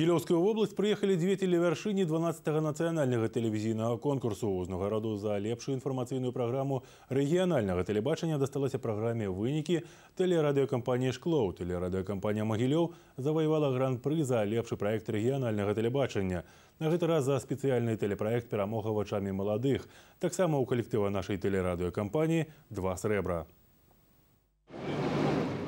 Гілёўскую вобласць прыехалі дзве телевяршыні 12 нацыянальнага тэлевізійнага конкурсу. Ўзнагараду за лепшую інфармацыйную праграму рэгіянальнага тэлебачання дасталася праграме вынікі. Тэлерадыёкампаніі шклоў тэлерадыёкампанія магілёў заваявала гран-пры за лепшы праект рэгіянальнага тэлебачання. На гэты раз за спецыяльны тэлепраект перамога вачамі маладых таксама ў калектыва нашай тэлерадыёкампаніі два срэбра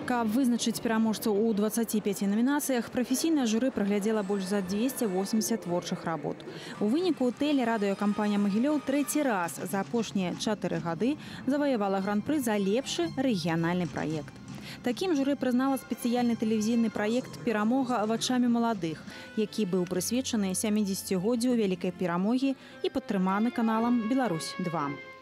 Каб вызначыць пераможцаў у 25 намінацыях, прафесійнае журы праглядзела больш за 280 творчых работ. У выніку тэлерадыёкампанія Магілёў трэці раз за апошнія чатыры гады заваявала гран-пры за лепшы рэгіянальны праект. Такім журы прызнала спецыяльны тэлевізійны праект перамога вачамі маладых, які быў прысвечаны 70годдзю вялікай перамогі і падтрыманы каналам Беларусь 2.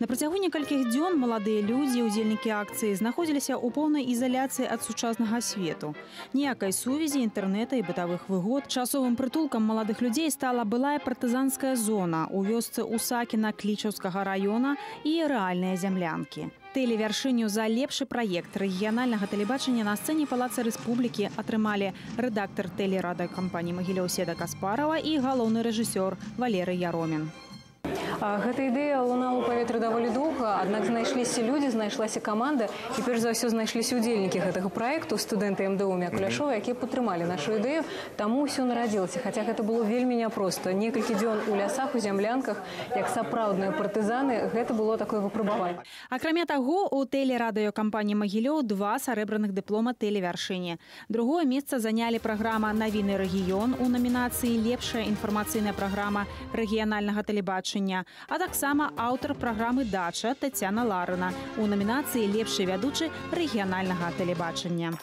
На працягу некалькіх дзён маладыя людзі, удзельнікі акцыі знаходзіліся ў поўнай ізаляцыі ад сучаснага свету. Ніякай сувязі інтэрнэта і бытавых выгод часовым прытулкам маладых людзей стала былая партызанская зона у вёсцы Усакіна клічаўскага раёна і рэальныя зямлянкі. Тэлевяршыню за лепшы праект рэгіянальнага тэлебачання на сцэне палаца рэспублікі атрымалі рэдактар тэлерада кампаніі Магілёўседа Каспарова і галоўны рэжысёр Валеры Яромін. Гэта ідэя лунала ў паветры даволі доўга, аднак знайшліся людзі, знайшлася каманда і перш за ўсё знайшліся ўдзельнікі гэтага праекту студэнты МДУ Мякуляшова, якія падтрымалі нашу ідэю, таму ўсё нарадзілася, хаця гэта было вельмі няпроста. Некалькі дзён у лясах, у зямлянках, як сапраўдныя партызаны, гэта было такое выпрабаванне. Акрамя таго, у тэлерадыёкампаніі Магілёў два сарэбраных дыплома тэлевяршыні. Другое месца занялі праграма навіны рэгіён у намінацыі лепшая інфармацыйная праграма рэгіянальнага тэлебачання, а таксама аўтар праграмы дача Тацяна Ларына у намінацыі лепшы вядучы рэгіянальнага тэлебачання.